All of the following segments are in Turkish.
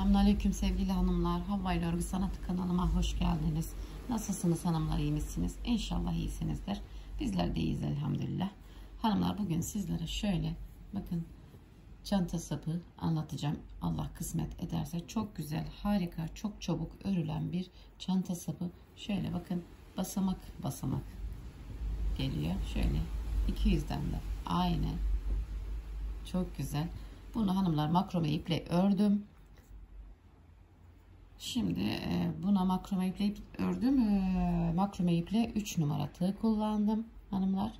Selamünaleyküm sevgili hanımlar. Havva ile Örgü Sanatı kanalıma hoş geldiniz. Nasılsınız hanımlar iyi misiniz? İnşallah iyisinizdir. Bizler de iyiyiz elhamdülillah. Hanımlar bugün sizlere şöyle bakın çanta sapı anlatacağım. Allah kısmet ederse çok güzel, harika, çok çabuk örülen bir çanta sapı. Şöyle bakın basamak basamak geliyor. Şöyle 200'den de aynı. Çok güzel. Bunu hanımlar makrome iple ördüm. Şimdi e, buna makrome iple ördüm. E, makrome iple 3 numara tığ kullandım hanımlar.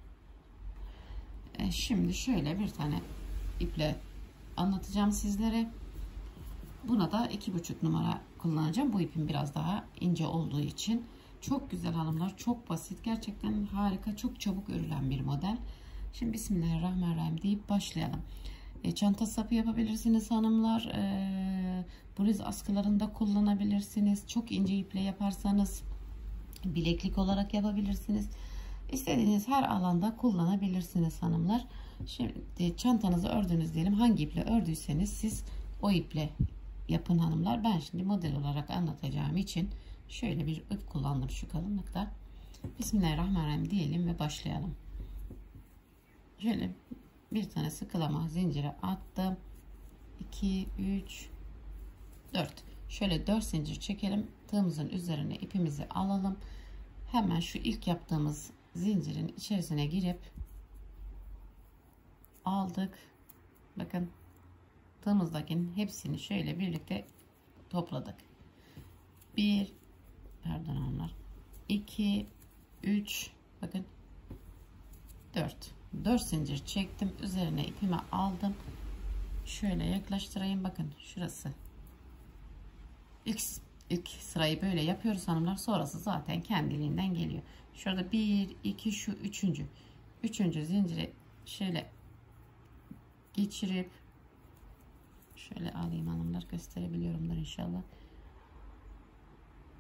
E, şimdi şöyle bir tane iple anlatacağım sizlere. Buna da iki buçuk numara kullanacağım. Bu ipim biraz daha ince olduğu için. Çok güzel hanımlar. Çok basit. Gerçekten harika. Çok çabuk örülen bir model. Şimdi Bismillahirrahmanirrahim deyip başlayalım. E, çanta sapı yapabilirsiniz hanımlar. E, bluz askılarında kullanabilirsiniz. Çok ince iple yaparsanız bileklik olarak yapabilirsiniz. İstediğiniz her alanda kullanabilirsiniz hanımlar. Şimdi çantanızı ördünüz diyelim. Hangi iple ördüyseniz siz o iple yapın hanımlar. Ben şimdi model olarak anlatacağım için şöyle bir ip kullandım şu kalınlıkta. Bismillahirrahmanirrahim diyelim ve başlayalım. Şöyle bir tane sıkılama zincire attım. 2 3 4 şöyle 4 zincir çekelim. Tığımızın üzerine ipimizi alalım. Hemen şu ilk yaptığımız zincirin içerisine girip aldık. Bakın tığımızdakinin hepsini şöyle birlikte topladık. 1 pardon onlar 2 3 bakın 4 4 zincir çektim üzerine ipimi aldım. Şöyle yaklaştırayım bakın şurası. İlk, ilk sırayı böyle yapıyoruz hanımlar sonrası zaten kendiliğinden geliyor. Şurada 1 2 şu üçüncü. Üçüncü zinciri şöyle geçirip şöyle alayım hanımlar gösterebiliyorumdur inşallah.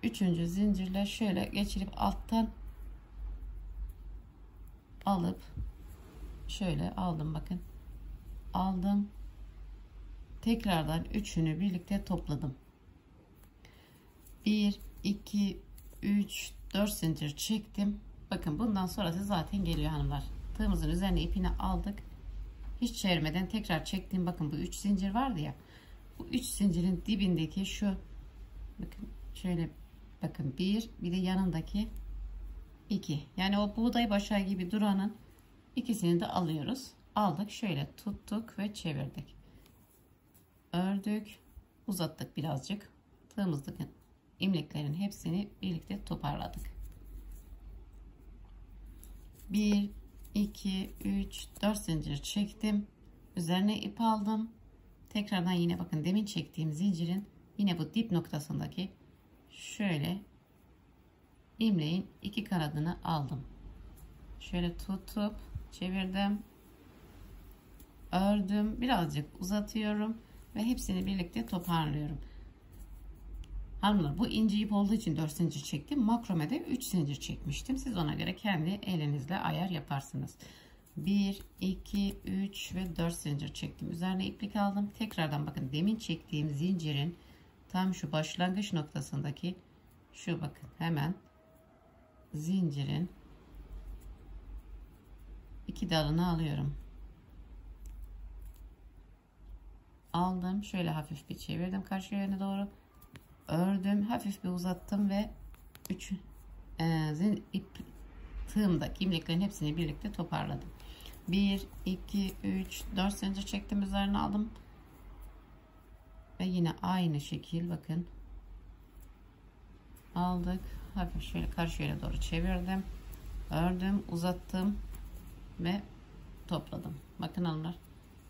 Üçüncü zincirle şöyle geçirip alttan alıp şöyle aldım bakın. Aldım. Tekrardan üçünü birlikte topladım. 1 2 3 4 zincir çektim. Bakın bundan sonrası zaten geliyor hanımlar. Tığımızın üzerine ipini aldık. Hiç çevirmeden tekrar çektim. Bakın bu 3 zincir vardı ya. Bu 3 zincirin dibindeki şu bakın şöyle bakın bir bir de yanındaki 2 yani o buğday başağı gibi duranın İkisini de alıyoruz. Aldık şöyle tuttuk ve çevirdik. Ördük. Uzattık birazcık. Tığımızdaki imleklerin hepsini birlikte toparladık. 1 2 3 4 zincir çektim. Üzerine ip aldım. Tekrardan yine bakın demin çektiğim zincirin yine bu dip noktasındaki şöyle imleğin iki kanadını aldım. Şöyle tutup çevirdim. Ördüm. Birazcık uzatıyorum ve hepsini birlikte toparlıyorum. Hanımlar bu ince ip olduğu için 4 zincir çektim. Makromede 3 zincir çekmiştim. Siz ona göre kendi elinizle ayar yaparsınız. 1 2 3 ve 4 zincir çektim. Üzerine iplik aldım. Tekrardan bakın demin çektiğim zincirin tam şu başlangıç noktasındaki şu bakın hemen zincirin iki dalını alıyorum. Aldım. Şöyle hafif bir çevirdim karşı yöne doğru. Ördüm. Hafif bir uzattım ve 3 e, ip tığımdaki imleklerin hepsini birlikte toparladım. 1 2 3 4 zincir çektim üzerine aldım. Ve yine aynı şekil bakın. Aldık. Hafif şöyle karşı yöne doğru çevirdim. Ördüm, uzattım ve topladım. Bakın hanımlar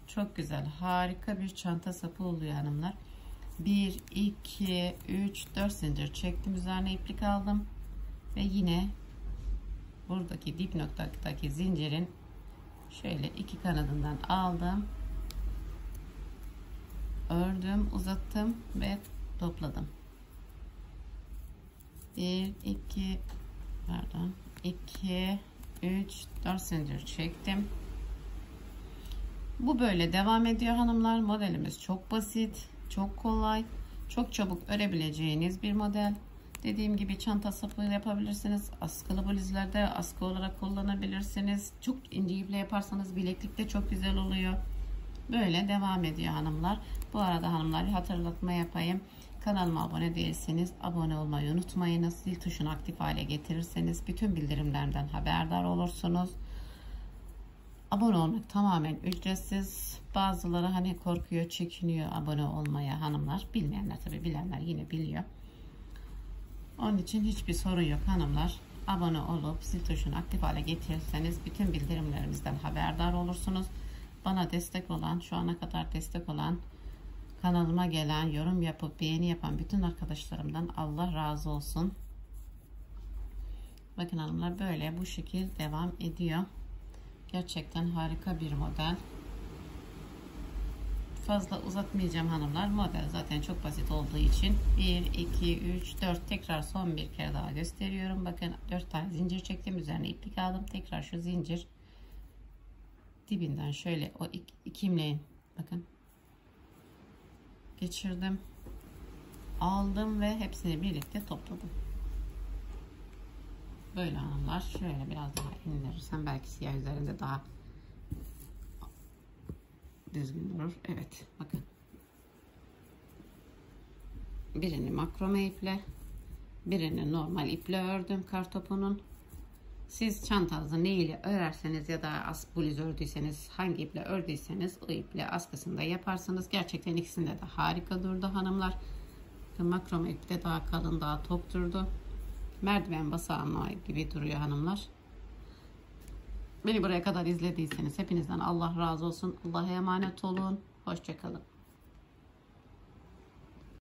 çok güzel harika bir çanta sapı oluyor hanımlar. 1 2 3 4 zincir çektim üzerine iplik aldım ve yine buradaki dip noktadaki zincirin şöyle iki kanadından aldım ördüm uzattım ve topladım 1 2 pardon 2 3 4 zincir çektim bu böyle devam ediyor hanımlar modelimiz çok basit çok kolay Çok çabuk örebileceğiniz bir model. Dediğim gibi çanta sapı yapabilirsiniz. Askılı bluzlarda askı olarak kullanabilirsiniz. Çok ince iple yaparsanız bileklikte çok güzel oluyor. Böyle devam ediyor hanımlar. Bu arada hanımlar bir hatırlatma yapayım. Kanalıma abone değilseniz abone olmayı unutmayınız. Zil tuşunu aktif hale getirirseniz bütün bildirimlerden haberdar olursunuz. Abone olmak tamamen ücretsiz. Bazıları hani korkuyor, çekiniyor abone olmaya hanımlar. Bilmeyenler tabi bilenler yine biliyor. Onun için hiçbir sorun yok hanımlar. Abone olup zil tuşunu aktif hale getirirseniz bütün bildirimlerimizden haberdar olursunuz. Bana destek olan, şu ana kadar destek olan, kanalıma gelen, yorum yapıp beğeni yapan bütün arkadaşlarımdan Allah razı olsun. Bakın hanımlar böyle bu şekil devam ediyor. Gerçekten harika bir model. Fazla uzatmayacağım hanımlar. Model zaten çok basit olduğu için 1, 2, 3, 4 tekrar son bir kere daha gösteriyorum. Bakın 4 tane zincir çektim. Üzerine iplik aldım. Tekrar şu zincir dibinden şöyle o iki imleğin bakın geçirdim. Aldım ve hepsini birlikte topladım. Böyle hanımlar. Şöyle biraz daha indirirsem belki siyah üzerinde daha düzgün durur. Evet bakın. Birini makrome iple birini normal iple ördüm kartopunun. Siz çantanızı ne ile örerseniz ya da as bluz ördüyseniz hangi iple ördüyseniz o iple askısını da yaparsınız. Gerçekten ikisinde de harika durdu hanımlar. Makrome iple daha kalın daha tok durdu merdiven basağı gibi duruyor hanımlar. Beni buraya kadar izlediyseniz hepinizden Allah razı olsun. Allah'a emanet olun. Hoşçakalın.